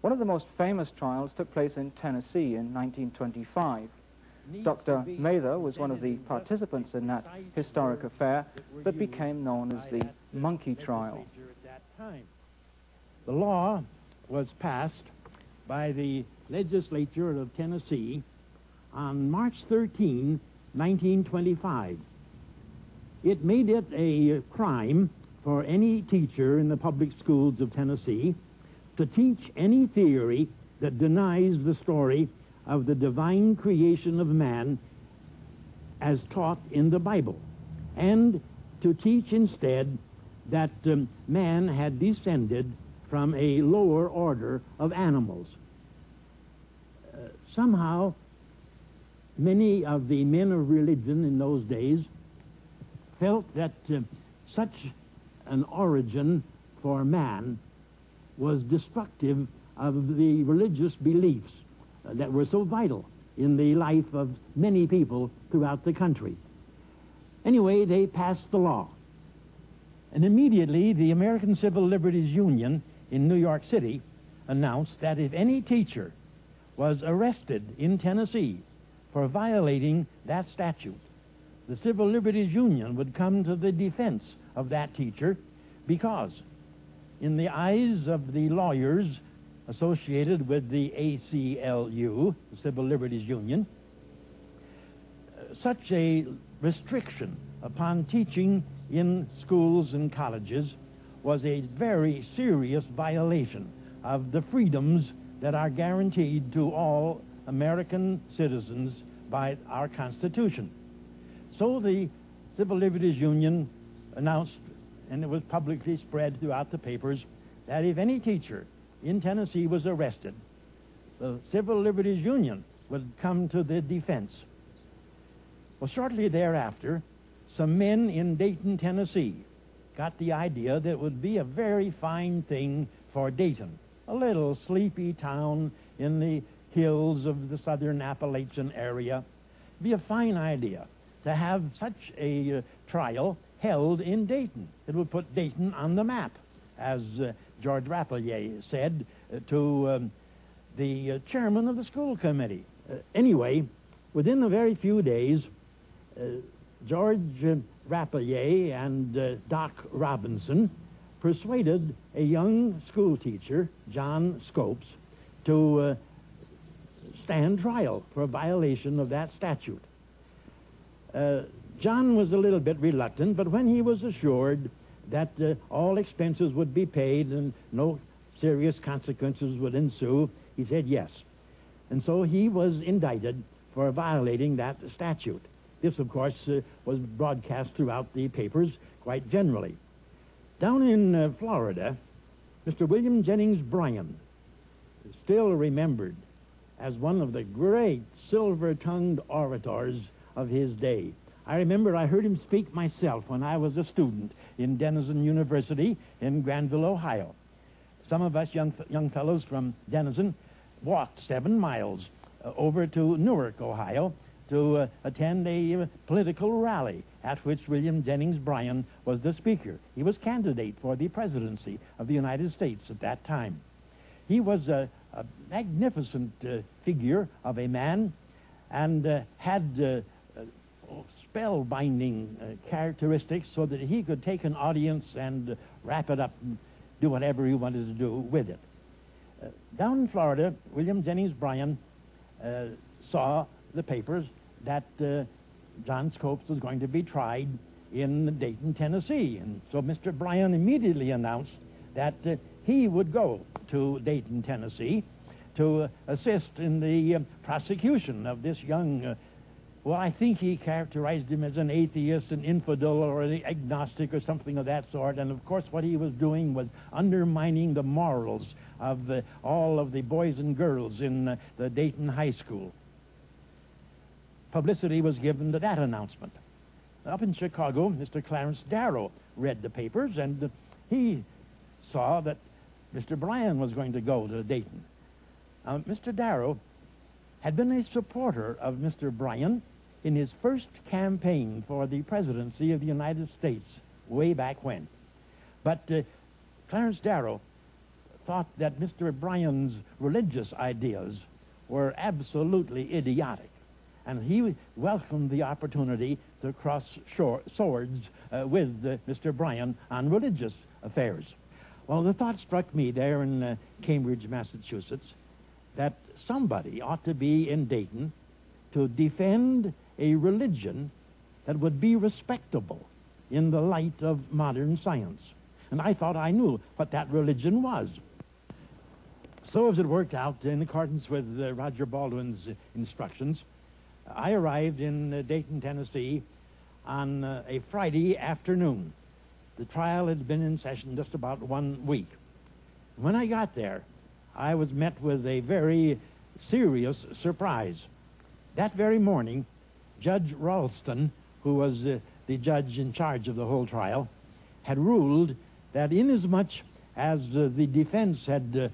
One of the most famous trials took place in Tennessee in 1925. Dr. Mather was one of the participants in that historic affair that became known as the monkey trial. The law was passed by the legislature of Tennessee on March 13, 1925. It made it a crime for any teacher in the public schools of Tennessee to teach any theory that denies the story of the divine creation of man as taught in the Bible, and to teach instead that um, man had descended from a lower order of animals. Uh, somehow, many of the men of religion in those days felt that uh, such an origin for man was destructive of the religious beliefs that were so vital in the life of many people throughout the country. Anyway, they passed the law. And immediately, the American Civil Liberties Union in New York City announced that if any teacher was arrested in Tennessee for violating that statute, the Civil Liberties Union would come to the defense of that teacher because, in the eyes of the lawyers associated with the ACLU, the Civil Liberties Union, such a restriction upon teaching in schools and colleges was a very serious violation of the freedoms that are guaranteed to all American citizens by our Constitution. So the Civil Liberties Union announced, and it was publicly spread throughout the papers, that if any teacher in Tennessee was arrested, the Civil Liberties Union would come to the defense. Well, shortly thereafter, some men in Dayton, Tennessee, got the idea that it would be a very fine thing for Dayton, a little sleepy town in the hills of the southern Appalachian area. Be a fine idea to have such a uh, trial held in Dayton. It would put Dayton on the map, as uh, George Rappleyea said uh, to um, the uh, chairman of the school committee. Uh, anyway, within a very few days, uh, George Rappleyea and Doc Robinson persuaded a young school teacher, John Scopes, to stand trial for a violation of that statute. John was a little bit reluctant, but when he was assured that uh, all expenses would be paid and no serious consequences would ensue, he said yes. And so he was indicted for violating that statute. This, of course, uh, was broadcast throughout the papers quite generally. Down in uh, Florida, Mr. William Jennings Bryan is still remembered as one of the great silver-tongued orators of his day. I remember I heard him speak myself when I was a student in Denison University in Granville, Ohio. Some of us young, young fellows from Denison walked seven miles uh, over to Newark, Ohio, to uh, attend a uh, political rally at which William Jennings Bryan was the speaker. He was candidate for the presidency of the United States at that time. He was a, a magnificent uh, figure of a man and uh, had spellbinding uh, characteristics so that he could take an audience and uh, wrap it up and do whatever he wanted to do with it. Uh, down in Florida, William Jennings Bryan uh, saw the papers that uh, John Scopes was going to be tried in Dayton, Tennessee. And so Mr. Bryan immediately announced that uh, he would go to Dayton, Tennessee to assist in the prosecution of this young well, I think he characterized him as an atheist, an infidel, or an agnostic, or something of that sort. And of course, what he was doing was undermining the morals of uh, all of the boys and girls in uh, the Dayton High School. Publicity was given to that announcement. Up in Chicago, Mr. Clarence Darrow read the papers, and uh, he saw that Mr. Bryan was going to go to Dayton. Mr. Darrow had been a supporter of Mr. Bryan in his first campaign for the presidency of the United States way back when. But uh, Clarence Darrow thought that Mr. Bryan's religious ideas were absolutely idiotic. And he welcomed the opportunity to cross swords uh, with uh, Mr. Bryan on religious affairs. Well, the thought struck me there in uh, Cambridge, Massachusetts, that somebody ought to be in Dayton to defend a religion that would be respectable in the light of modern science. And I thought I knew what that religion was. So as it worked out, in accordance with uh, Roger Baldwin's instructions, I arrived in uh, Dayton, Tennessee on uh, a Friday afternoon. The trial had been in session just about one week. When I got there, I was met with a very serious surprise. That very morning, Judge Raulston, who was uh, the judge in charge of the whole trial, had ruled that inasmuch as uh, the defense had, uh,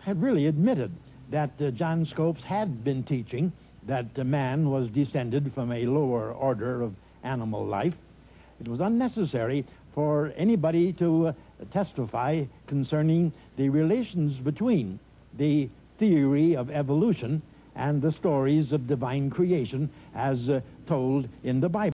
had really admitted that uh, John Scopes had been teaching that man was descended from a lower order of animal life, it was unnecessary for anybody to uh, testify concerning the relations between the theory of evolution and the stories of divine creation as uh, told in the Bible.